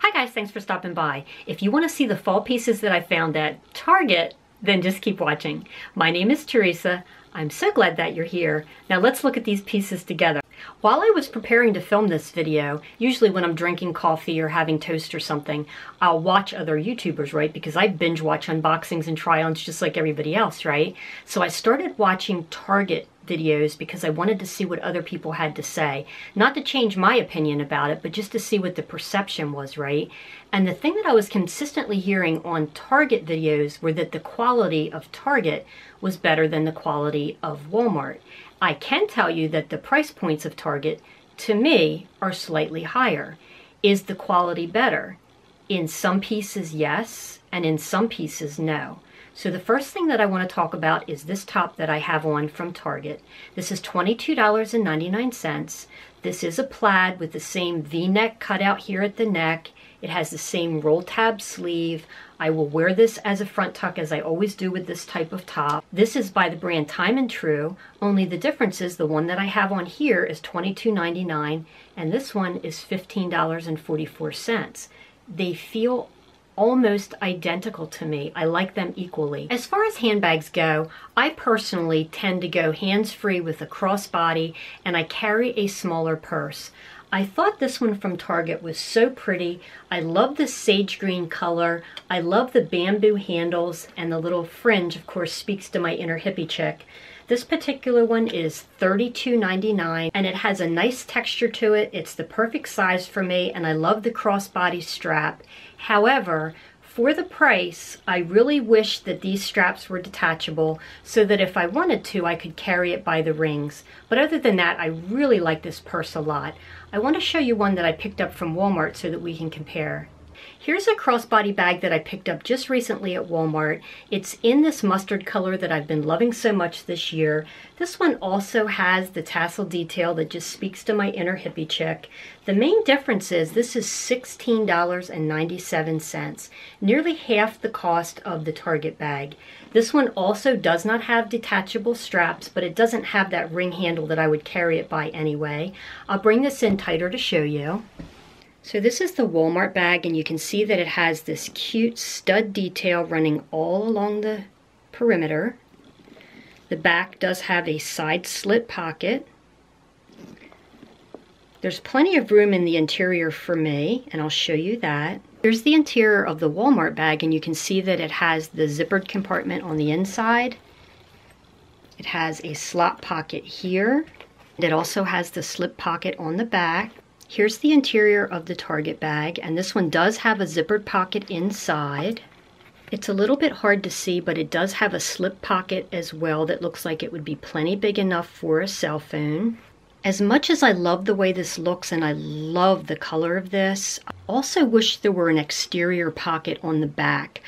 Hi guys, thanks for stopping by. If you want to see the fall pieces that I found at Target, then just keep watching. My name is Theresa. I'm so glad that you're here. Now let's look at these pieces together. While I was preparing to film this video, usually when I'm drinking coffee or having toast or something, I'll watch other YouTubers, right? Because I binge watch unboxings and try-ons just like everybody else, right? So I started watching Target videos because I wanted to see what other people had to say. Not to change my opinion about it, but just to see what the perception was, right? And the thing that I was consistently hearing on Target videos were that the quality of Target was better than the quality of Walmart. I can tell you that the price points of Target, to me, are slightly higher. Is the quality better? In some pieces, yes, and in some pieces, no. So the first thing that I want to talk about is this top that I have on from Target. This is $22.99. This is a plaid with the same V-neck cutout here at the neck. It has the same roll tab sleeve. I will wear this as a front tuck as I always do with this type of top. This is by the brand Time and Tru, only the difference is the one that I have on here is $22.99 and this one is $15.44. They feel almost identical to me. I like them equally. As far as handbags go, I personally tend to go hands-free with a crossbody and I carry a smaller purse. I thought this one from Target was so pretty. I love the sage green color. I love the bamboo handles and the little fringe, of course, speaks to my inner hippie chick. This particular one is $32.99 and it has a nice texture to it. It's the perfect size for me and I love the crossbody strap. However, for the price, I really wish that these straps were detachable so that if I wanted to, I could carry it by the rings. But other than that, I really like this purse a lot. I want to show you one that I picked up from Walmart so that we can compare. Here's a crossbody bag that I picked up just recently at Walmart. It's in this mustard color that I've been loving so much this year. This one also has the tassel detail that just speaks to my inner hippie chick. The main difference is this is $16.97, nearly half the cost of the Target bag. This one also does not have detachable straps, but it doesn't have that ring handle that I would carry it by anyway. I'll bring this in tighter to show you. So this is the Walmart bag and you can see that it has this cute stud detail running all along the perimeter. The back does have a side slit pocket. There's plenty of room in the interior for me and I'll show you that. Here's the interior of the Walmart bag and you can see that it has the zippered compartment on the inside. It has a slot pocket here. It also has the slip pocket on the back. Here's the interior of the Target bag, and this one does have a zippered pocket inside. It's a little bit hard to see, but it does have a slip pocket as well that looks like it would be plenty big enough for a cell phone. As much as I love the way this looks and I love the color of this, I also wish there were an exterior pocket on the back.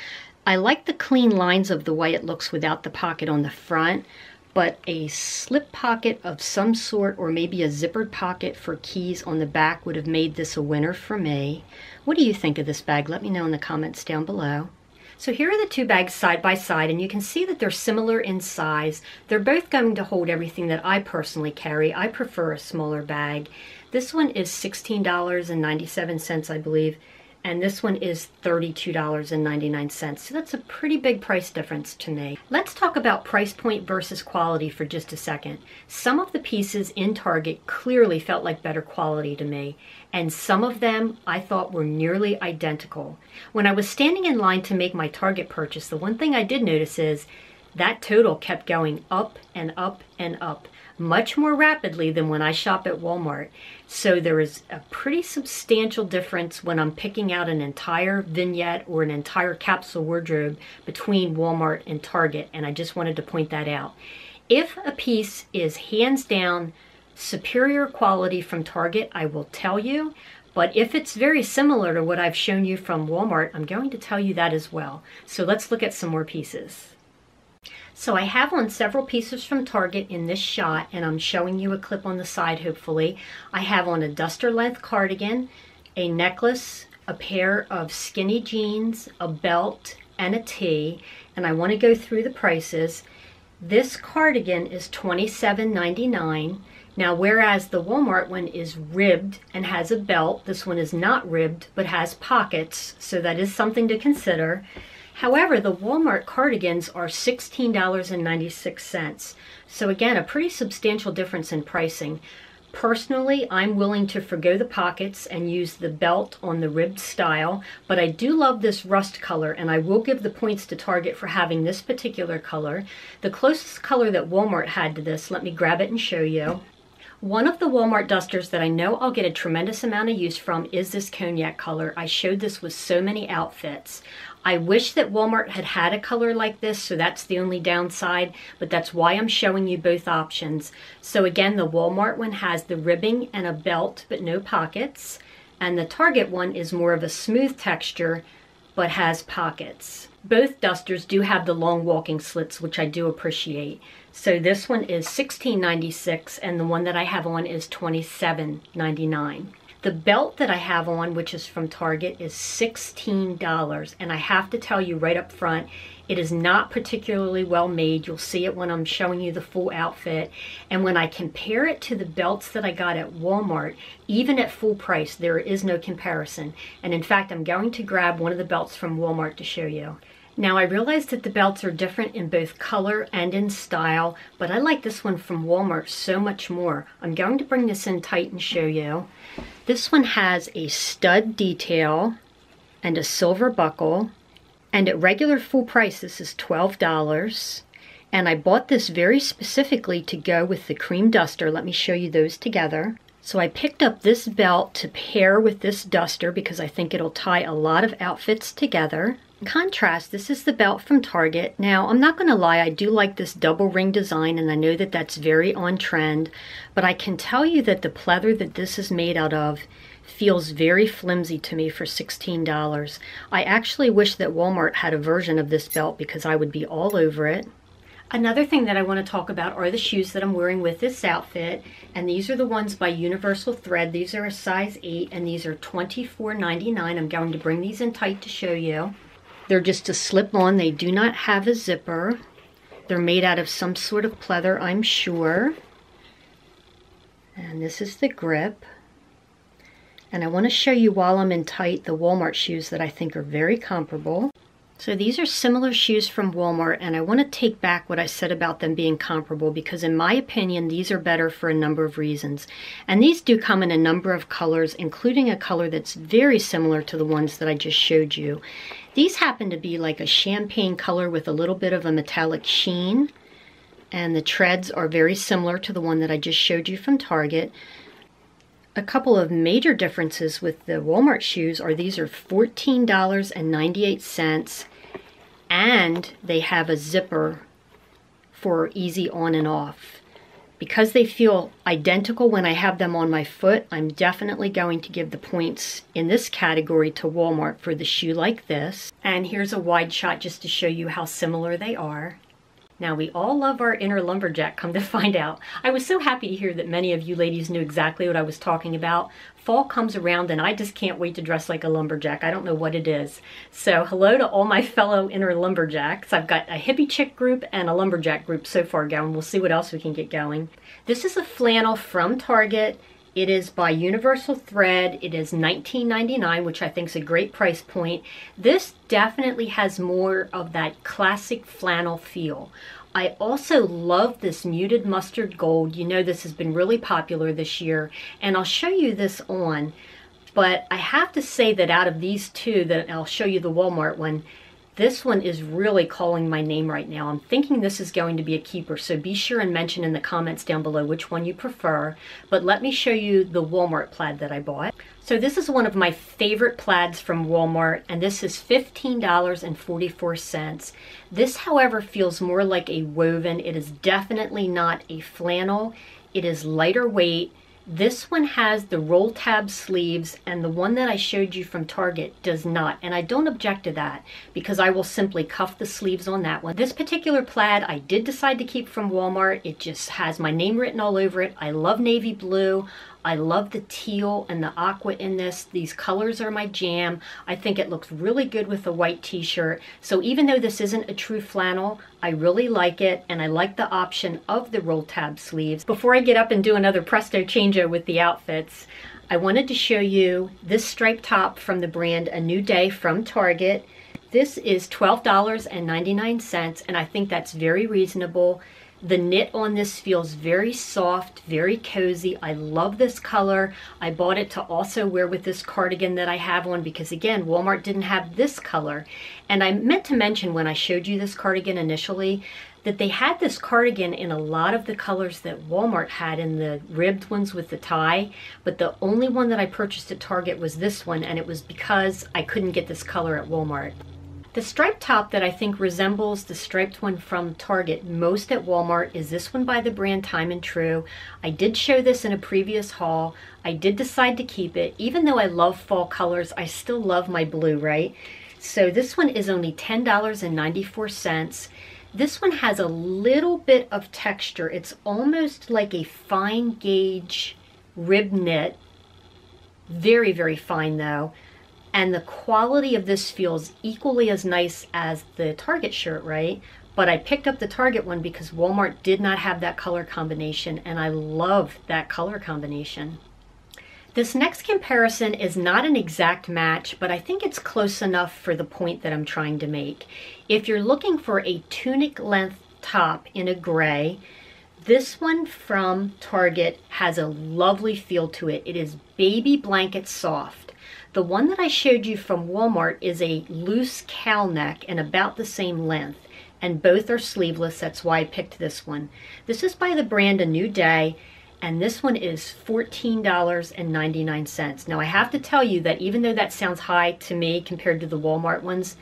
I like the clean lines of the way it looks without the pocket on the front, but a slip pocket of some sort or maybe a zippered pocket for keys on the back would have made this a winner for me. What do you think of this bag? Let me know in the comments down below. So here are the two bags side by side and you can see that they're similar in size. They're both going to hold everything that I personally carry. I prefer a smaller bag. This one is $16.97 I believe and this one is $32.99. So that's a pretty big price difference to me. Let's talk about price point versus quality for just a second. Some of the pieces in Target clearly felt like better quality to me, and some of them I thought were nearly identical. When I was standing in line to make my Target purchase, the one thing I did notice is that total kept going up and up and up much more rapidly than when I shop at Walmart. So there is a pretty substantial difference when I'm picking out an entire vignette or an entire capsule wardrobe between Walmart and Target, and I just wanted to point that out. If a piece is hands down superior quality from Target, I will tell you, but if it's very similar to what I've shown you from Walmart, I'm going to tell you that as well. So let's look at some more pieces. So I have on several pieces from Target in this shot, and I'm showing you a clip on the side, hopefully. I have on a duster length cardigan, a necklace, a pair of skinny jeans, a belt, and a tee, and I want to go through the prices. This cardigan is $27.99. Now, whereas the Walmart one is ribbed and has a belt, this one is not ribbed but has pockets, so that is something to consider. However, the Walmart cardigans are $16.96. So again, a pretty substantial difference in pricing. Personally, I'm willing to forgo the pockets and use the belt on the ribbed style, but I do love this rust color and I will give the points to Target for having this particular color. The closest color that Walmart had to this, let me grab it and show you. One of the Walmart dusters that I know I'll get a tremendous amount of use from is this cognac color. I showed this with so many outfits. I wish that Walmart had had a color like this, so that's the only downside, but that's why I'm showing you both options. So again, the Walmart one has the ribbing and a belt, but no pockets. And the Target one is more of a smooth texture, but has pockets. Both dusters do have the long walking slits, which I do appreciate. So this one is $16.96 and the one that I have on is $27.99. The belt that I have on, which is from Target, is $16. And I have to tell you right up front, it is not particularly well made. You'll see it when I'm showing you the full outfit. And when I compare it to the belts that I got at Walmart, even at full price, there is no comparison. And in fact, I'm going to grab one of the belts from Walmart to show you. Now I realize that the belts are different in both color and in style, but I like this one from Walmart so much more. I'm going to bring this in tight and show you. This one has a stud detail and a silver buckle. And at regular full price, this is $12. And I bought this very specifically to go with the cream duster. Let me show you those together. So I picked up this belt to pair with this duster because I think it'll tie a lot of outfits together. In contrast, this is the belt from Target. Now, I'm not going to lie, I do like this double ring design, and I know that that's very on trend, but I can tell you that the pleather that this is made out of feels very flimsy to me for $16. I actually wish that Walmart had a version of this belt because I would be all over it. Another thing that I want to talk about are the shoes that I'm wearing with this outfit. And these are the ones by Universal Thread. These are a size 8 and these are $24.99. I'm going to bring these in tight to show you. They're just a slip on. They do not have a zipper. They're made out of some sort of pleather, I'm sure. And this is the grip. And I want to show you while I'm in tight the Walmart shoes that I think are very comparable. So these are similar shoes from Walmart and I want to take back what I said about them being comparable because in my opinion these are better for a number of reasons. And these do come in a number of colors including a color that's very similar to the ones that I just showed you. These happen to be like a champagne color with a little bit of a metallic sheen and the treads are very similar to the one that I just showed you from Target. A couple of major differences with the Walmart shoes are these are $14.98 and they have a zipper for easy on and off. Because they feel identical when I have them on my foot, I'm definitely going to give the points in this category to Walmart for the shoe like this. And here's a wide shot just to show you how similar they are. Now, we all love our inner lumberjack, come to find out. I was so happy to hear that many of you ladies knew exactly what I was talking about. Fall comes around and I just can't wait to dress like a lumberjack. I don't know what it is. So hello to all my fellow inner lumberjacks. I've got a hippie chick group and a lumberjack group so far going. We'll see what else we can get going. This is a flannel from Target. It is by Universal Thread. It is $19.99, which I think is a great price point. This definitely has more of that classic flannel feel. I also love this muted mustard gold. You know this has been really popular this year, and I'll show you this on. But I have to say that out of these two, that I'll show you the Walmart one, this one is really calling my name right now. I'm thinking this is going to be a keeper, so be sure and mention in the comments down below which one you prefer. But let me show you the Walmart plaid that I bought. So this is one of my favorite plaids from Walmart, and this is $15.44. This, however, feels more like a woven. It is definitely not a flannel. It is lighter weight this one has the roll tab sleeves and the one that I showed you from Target does not. And I don't object to that because I will simply cuff the sleeves on that one. This particular plaid I did decide to keep from Walmart. It just has my name written all over it. I love navy blue. I love the teal and the aqua in this. These colors are my jam. I think it looks really good with the white t-shirt. So even though this isn't a true flannel, I really like it and I like the option of the roll tab sleeves. Before I get up and do another presto changeo with the outfits, I wanted to show you this striped top from the brand A New Day from Target. This is $12.99 and I think that's very reasonable. The knit on this feels very soft, very cozy. I love this color. I bought it to also wear with this cardigan that I have on because again, Walmart didn't have this color. And I meant to mention when I showed you this cardigan initially that they had this cardigan in a lot of the colors that Walmart had in the ribbed ones with the tie, but the only one that I purchased at Target was this one and it was because I couldn't get this color at Walmart. The striped top that I think resembles the striped one from Target most at Walmart is this one by the brand Time and Tru. I did show this in a previous haul. I did decide to keep it. Even though I love fall colors, I still love my blue, right? So this one is only $10.94. This one has a little bit of texture. It's almost like a fine gauge rib knit. Very, very fine though and the quality of this feels equally as nice as the Target shirt, right? But I picked up the Target one because Walmart did not have that color combination, and I love that color combination. This next comparison is not an exact match, but I think it's close enough for the point that I'm trying to make. If you're looking for a tunic length top in a gray, this one from Target has a lovely feel to it. It is baby blanket soft. The one that I showed you from Walmart is a loose cowl neck and about the same length. And both are sleeveless, that's why I picked this one. This is by the brand A New Day, and this one is $14.99. Now I have to tell you that even though that sounds high to me compared to the Walmart ones,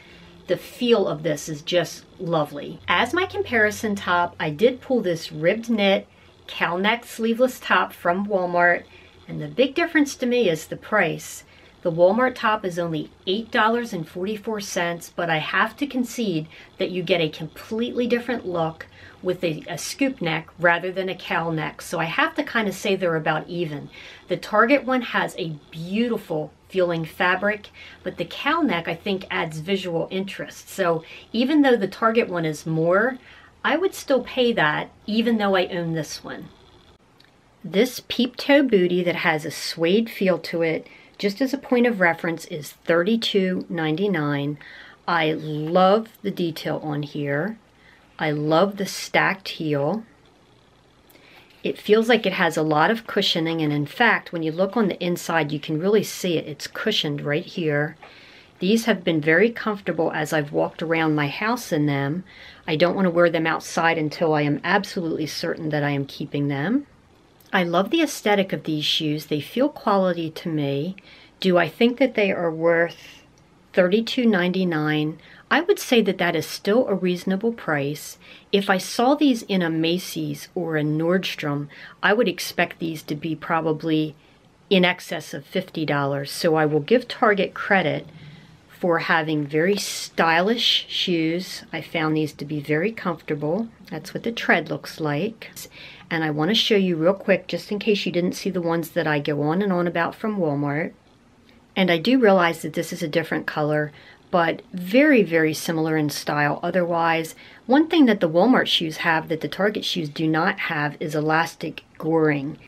the feel of this is just lovely. As my comparison top, I did pull this ribbed knit cowl neck sleeveless top from Walmart, and the big difference to me is the price. The Walmart top is only $8.44, but I have to concede that you get a completely different look with a, a, scoop neck rather than a cowl neck. So I have to kind of say they're about even. The Target one has a beautiful feeling fabric, but the cowl neck I think adds visual interest. So even though the Target one is more, I would still pay that even though I own this one. This peep toe booty that has a suede feel to it just as a point of reference, is $32.99. I love the detail on here. I love the stacked heel. It feels like it has a lot of cushioning, and in fact, when you look on the inside, you can really see it. It's cushioned right here. These have been very comfortable as I've walked around my house in them. I don't want to wear them outside until I am absolutely certain that I am keeping them. I love the aesthetic of these shoes. They feel quality to me. Do I think that they are worth $32.99? I would say that that is still a reasonable price. If I saw these in a Macy's or a Nordstrom, I would expect these to be probably in excess of $50. So I will give Target credit for having very stylish shoes. I found these to be very comfortable. That's what the tread looks like. And I want to show you real quick, just in case you didn't see the ones that I go on and on about from Walmart. And I do realize that this is a different color, but very, very similar in style otherwise. One thing that the Walmart shoes have that the Target shoes do not have is elastic goring.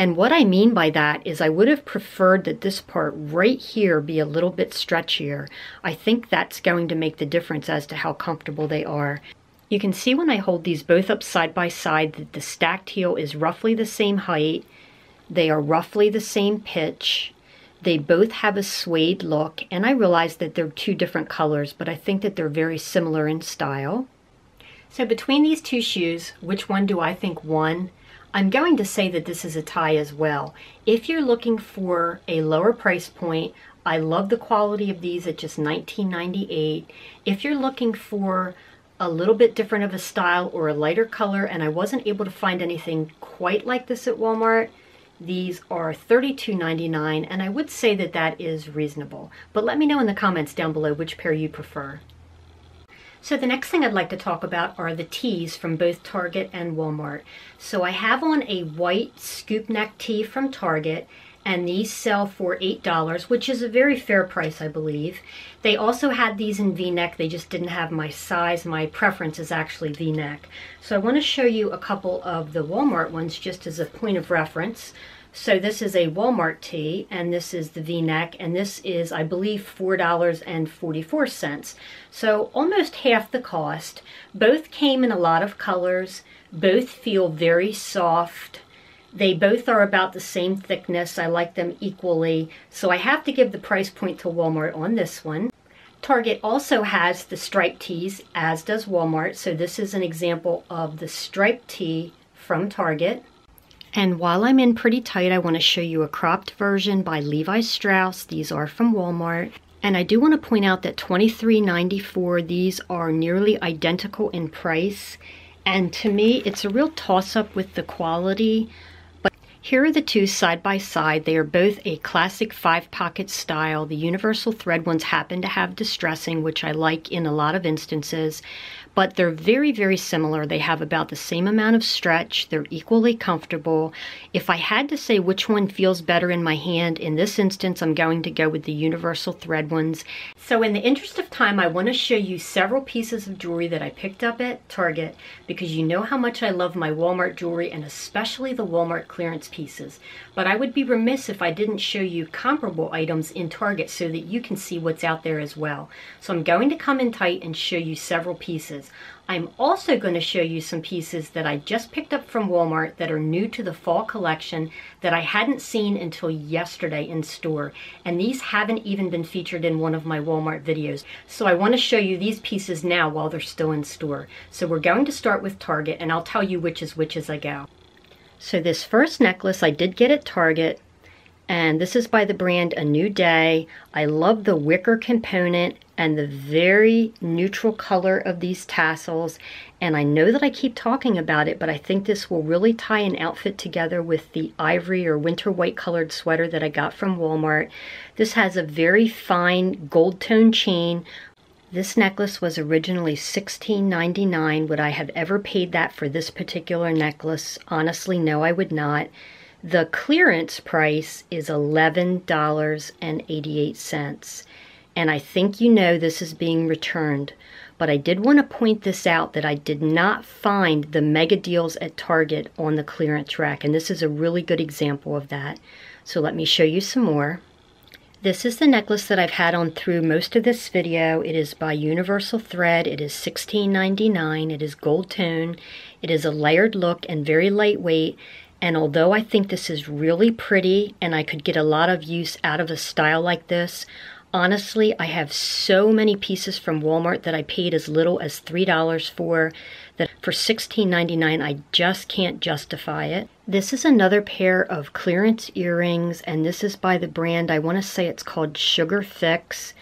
And what I mean by that is I would have preferred that this part right here be a little bit stretchier. I think that's going to make the difference as to how comfortable they are. You can see when I hold these both up side by side that the stacked heel is roughly the same height. They are roughly the same pitch. They both have a suede look, and I realize that they're two different colors, but I think that they're very similar in style. So between these two shoes, which one do I think won? I'm going to say that this is a tie as well. If you're looking for a lower price point, I love the quality of these at just $19.98. If you're looking for a little bit different of a style or a lighter color and I wasn't able to find anything quite like this at Walmart. These are $32.99 and I would say that that is reasonable. But let me know in the comments down below which pair you prefer. So the next thing I'd like to talk about are the tees from both Target and Walmart. So I have on a white scoop neck tee from Target and these sell for $8, which is a very fair price, I believe. They also had these in v-neck, they just didn't have my size. My preference is actually v-neck. So I want to show you a couple of the Walmart ones just as a point of reference. So this is a Walmart tee, and this is the v-neck, and this is, I believe, $4.44. So almost half the cost. Both came in a lot of colors. Both feel very soft. They both are about the same thickness. I like them equally. So I have to give the price point to Walmart on this one. Target also has the striped tees, as does Walmart. So this is an example of the striped tee from Target. And while I'm in pretty tight, I want to show you a cropped version by Levi Strauss. These are from Walmart. And I do want to point out that $23.94, these are nearly identical in price. And to me, it's a real toss-up with the quality. Here are the two side by side. They are both a classic five pocket style. The universal thread ones happen to have distressing, which I like in a lot of instances, but they're very, very similar. They have about the same amount of stretch. They're equally comfortable. If I had to say which one feels better in my hand, in this instance, I'm going to go with the universal thread ones. So in the interest of time, I want to show you several pieces of jewelry that I picked up at Target because you know how much I love my Walmart jewelry and especially the Walmart clearance pieces. But I would be remiss if I didn't show you comparable items in Target so that you can see what's out there as well. So I'm going to come in tight and show you several pieces. I'm also going to show you some pieces that I just picked up from Walmart that are new to the fall collection that I hadn't seen until yesterday in store. And these haven't even been featured in one of my Walmart videos. So I want to show you these pieces now while they're still in store. So we're going to start with Target and I'll tell you which is which as I go. So this first necklace I did get at Target and this is by the brand A New Day. I love the wicker component and the very neutral color of these tassels. And I know that I keep talking about it, but I think this will really tie an outfit together with the ivory or winter white colored sweater that I got from Walmart. This has a very fine gold tone chain this necklace was originally $16.99. Would I have ever paid that for this particular necklace? Honestly, no, I would not. The clearance price is $11.88. And I think you know this is being returned. But I did want to point this out that I did not find the mega deals at Target on the clearance rack. And this is a really good example of that. So let me show you some more. This is the necklace that I've had on through most of this video. It is by Universal Thread. It is $16.99. It is gold tone. It is a layered look and very lightweight. And although I think this is really pretty and I could get a lot of use out of a style like this, honestly, I have so many pieces from Walmart that I paid as little as $3 for that for $16.99 I just can't justify it. This is another pair of clearance earrings and this is by the brand, I want to say it's called Sugar Fix.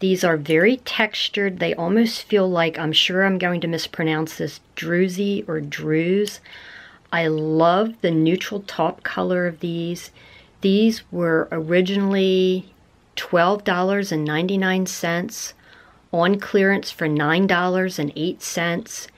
These are very textured. They almost feel like, I'm sure I'm going to mispronounce this, druzy or druze. I love the neutral top color of these. These were originally $12.99 on clearance for $9.08.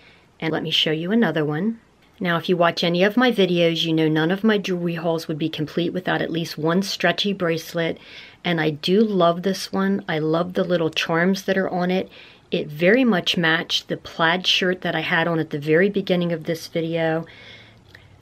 And let me show you another one. Now, if you watch any of my videos, you know none of my jewelry hauls would be complete without at least one stretchy bracelet. And I do love this one. I love the little charms that are on it. It very much matched the plaid shirt that I had on at the very beginning of this video.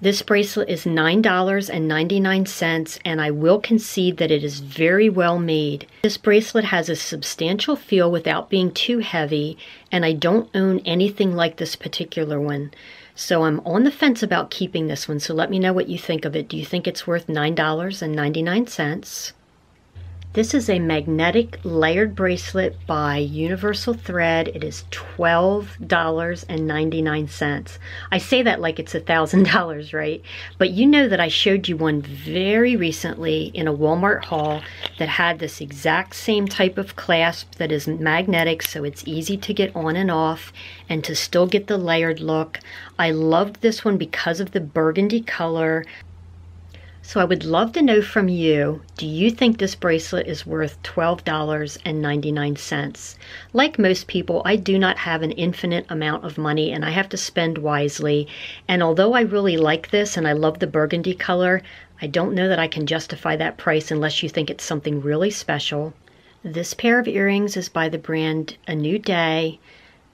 This bracelet is $9.99 and I will concede that it is very well made. This bracelet has a substantial feel without being too heavy and I don't own anything like this particular one. So I'm on the fence about keeping this one, so let me know what you think of it. Do you think it's worth $9.99? This is a magnetic layered bracelet by Universal Thread. It is $12.99. I say that like it's a $1,000, right? But you know that I showed you one very recently in a Walmart haul that had this exact same type of clasp that is magnetic, so it's easy to get on and off and to still get the layered look. I loved this one because of the burgundy color. So I would love to know from you, do you think this bracelet is worth $12.99? Like most people, I do not have an infinite amount of money and I have to spend wisely. And although I really like this and I love the burgundy color, I don't know that I can justify that price unless you think it's something really special. This pair of earrings is by the brand A New Day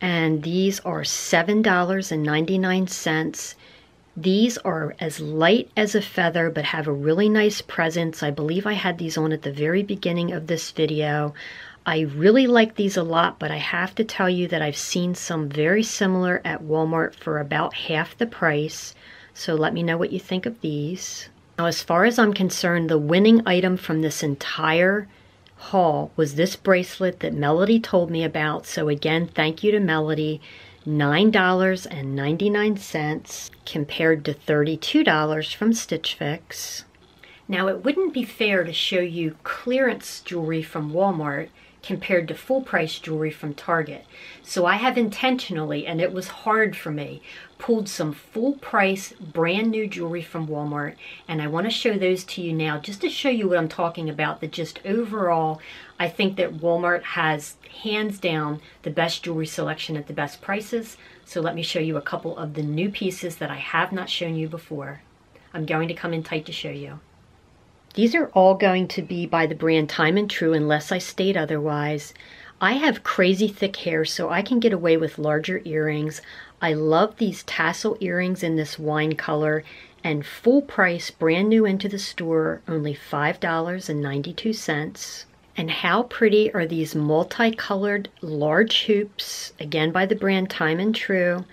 and these are $7.99 these are as light as a feather but have a really nice presence. I believe I had these on at the very beginning of this video. I really like these a lot, but I have to tell you that I've seen some very similar at Walmart for about half the price. So let me know what you think of these. Now, as far as I'm concerned, the winning item from this entire haul was this bracelet that Melody told me about. So again, thank you to Melody. $9.99 compared to $32 from Stitch Fix. Now, it wouldn't be fair to show you clearance jewelry from Walmart compared to full price jewelry from Target. So I have intentionally, and it was hard for me, pulled some full price brand new jewelry from Walmart and I want to show those to you now just to show you what I'm talking about that just overall I think that Walmart has hands down the best jewelry selection at the best prices. So let me show you a couple of the new pieces that I have not shown you before. I'm going to come in tight to show you. These are all going to be by the brand Time and Tru unless I state otherwise. I have crazy thick hair so I can get away with larger earrings. I love these tassel earrings in this wine color and full price brand new into the store only $5.92. And how pretty are these multicolored large hoops, again by the brand Time and Tru,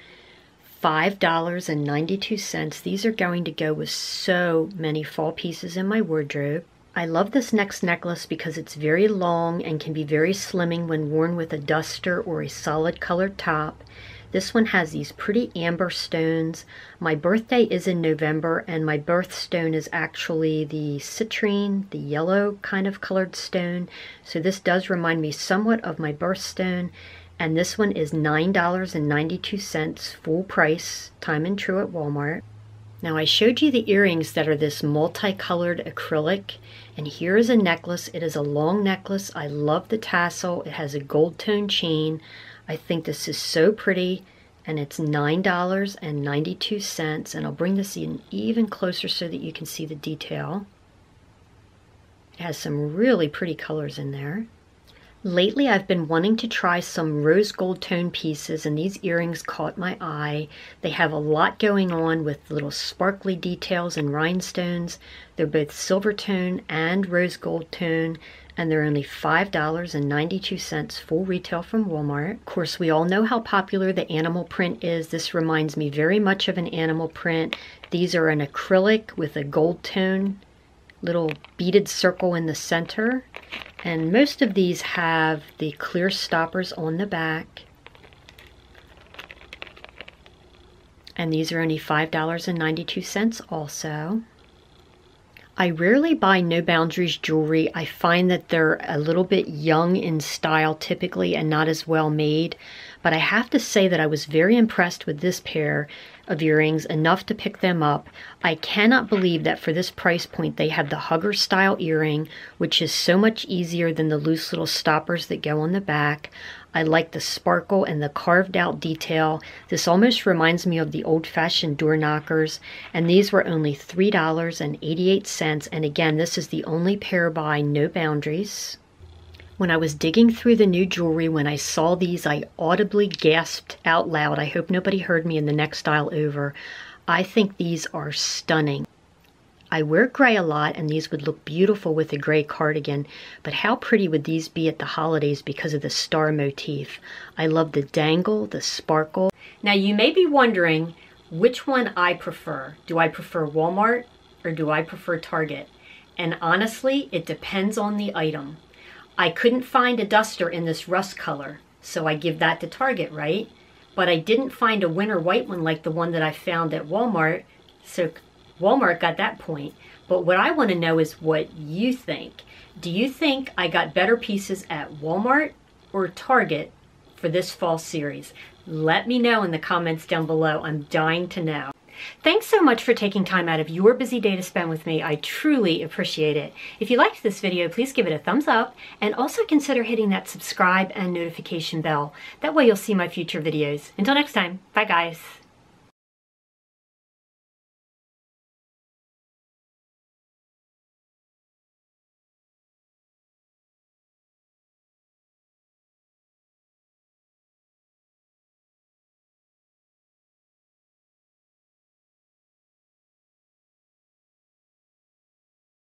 $5.92. These are going to go with so many fall pieces in my wardrobe. I love this next necklace because it's very long and can be very slimming when worn with a duster or a solid colored top. This one has these pretty amber stones. My birthday is in November and my birthstone is actually the citrine, the yellow kind of colored stone. So this does remind me somewhat of my birthstone. And this one is $9.92 full price, Time and Tru at Walmart. Now I showed you the earrings that are this multicolored acrylic and here is a necklace. It is a long necklace. I love the tassel. It has a gold tone chain. I think this is so pretty and it's $9.92 and I'll bring this in even closer so that you can see the detail. It has some really pretty colors in there. Lately I've been wanting to try some rose gold tone pieces and these earrings caught my eye. They have a lot going on with little sparkly details and rhinestones. They're both silver tone and rose gold tone and they're only $5.92 full retail from Walmart. Of course, we all know how popular the animal print is. This reminds me very much of an animal print. These are an acrylic with a gold tone little beaded circle in the center. And most of these have the clear stoppers on the back. And these are only $5.92 also. I rarely buy No Boundaries jewelry. I find that they're a little bit young in style typically and not as well made. But I have to say that I was very impressed with this pair of earrings, enough to pick them up. I cannot believe that for this price point they have the hugger style earring, which is so much easier than the loose little stoppers that go on the back. I like the sparkle and the carved out detail. This almost reminds me of the old fashioned door knockers, and these were only $3.88. And again, this is the only pair by No Boundaries. When I was digging through the new jewelry, when I saw these, I audibly gasped out loud. I hope nobody heard me in the next aisle over. I think these are stunning. I wear gray a lot and these would look beautiful with a gray cardigan, but how pretty would these be at the holidays because of the star motif? I love the dangle, the sparkle. Now you may be wondering which one I prefer. Do I prefer Walmart or do I prefer Target? And honestly, it depends on the item. I couldn't find a duster in this rust color, so I give that to Target, right? But I didn't find a winter white one like the one that I found at Walmart, so Walmart got that point. But what I want to know is what you think. Do you think I got better pieces at Walmart or Target for this fall series? Let me know in the comments down below. I'm dying to know. Thanks so much for taking time out of your busy day to spend with me. I truly appreciate it. If you liked this video, please give it a thumbs up and also consider hitting that subscribe and notification bell. That way you'll see my future videos. Until next time, bye guys.